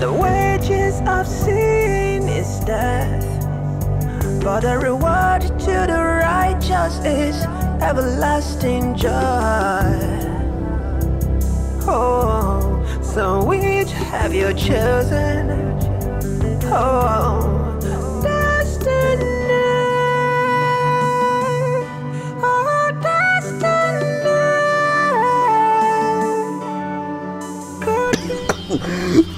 The wages of sin is death, but the reward to the righteous is everlasting joy. Oh, so which have you chosen? Oh, destiny. Oh, destiny.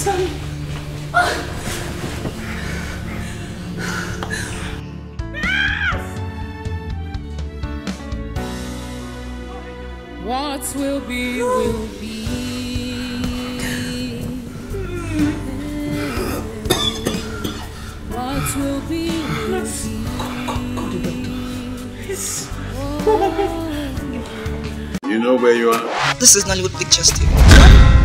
Son! What will be, will be. What will be, will You know where you are? This is Nollywood Pictures TV.